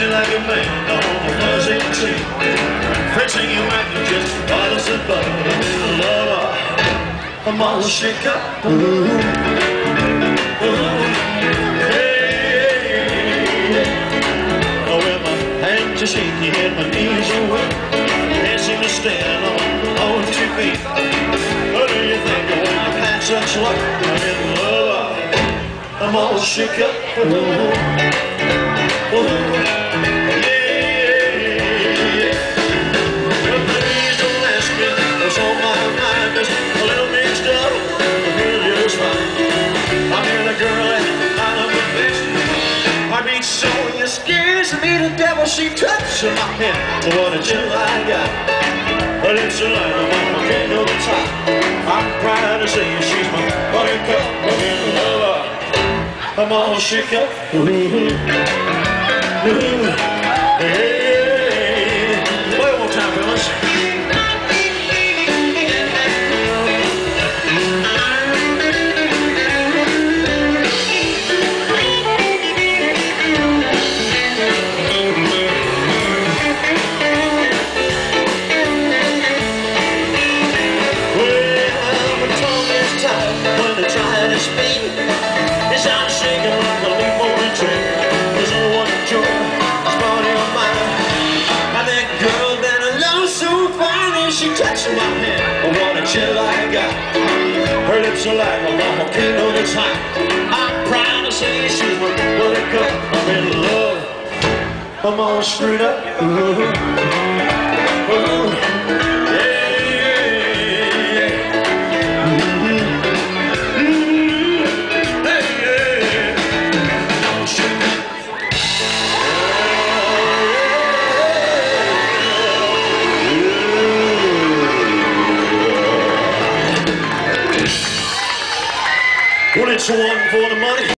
you like a man on a fuzzy tree. Fixing you like you just bottles of butter. I'm in love. I'm all shake up. Ooh. Ooh. Hey, yeah. Oh, well, my hands are shaky and my knees are weak. Can't seem to stand on all two feet. What do you think of when you pass such luck? I'm in love. I'm all shook up. Ooh. Ooh. Scares me death when she touches my head. What a chill I got. But it's a line on my no top. I'm proud to say she's my buttercup. I'm in love. I'm all shook up. Ooh. Ooh. What chill I got Her lips are like a volcano that's hot I'm proud to say she's my buttercup I'm in love I'm all screwed up Ooh. Ooh. Well, it's one for the money.